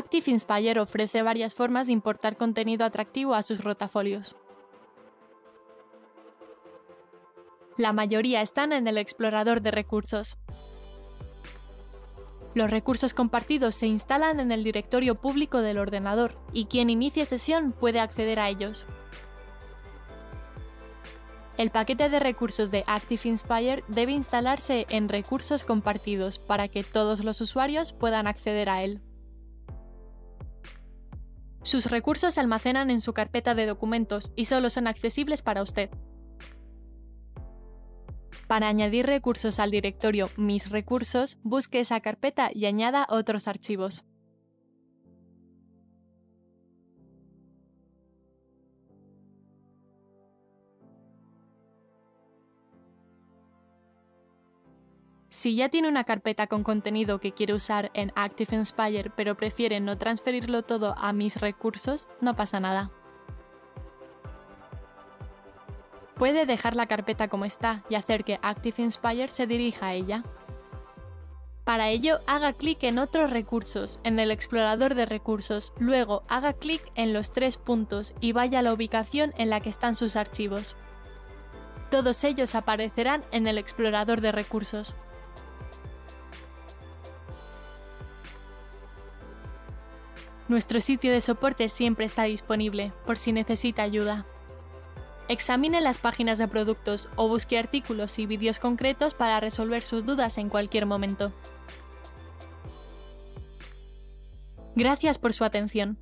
Active Inspire ofrece varias formas de importar contenido atractivo a sus rotafolios. La mayoría están en el explorador de recursos. Los recursos compartidos se instalan en el directorio público del ordenador y quien inicie sesión puede acceder a ellos. El paquete de recursos de Active Inspire debe instalarse en Recursos compartidos para que todos los usuarios puedan acceder a él. Sus recursos se almacenan en su carpeta de documentos y solo son accesibles para usted. Para añadir recursos al directorio Mis recursos, busque esa carpeta y añada otros archivos. Si ya tiene una carpeta con contenido que quiere usar en Active Inspire pero prefiere no transferirlo todo a mis recursos, no pasa nada. Puede dejar la carpeta como está y hacer que Active Inspire se dirija a ella. Para ello, haga clic en Otros recursos en el explorador de recursos, luego haga clic en los tres puntos y vaya a la ubicación en la que están sus archivos. Todos ellos aparecerán en el explorador de recursos. Nuestro sitio de soporte siempre está disponible por si necesita ayuda. Examine las páginas de productos o busque artículos y vídeos concretos para resolver sus dudas en cualquier momento. Gracias por su atención.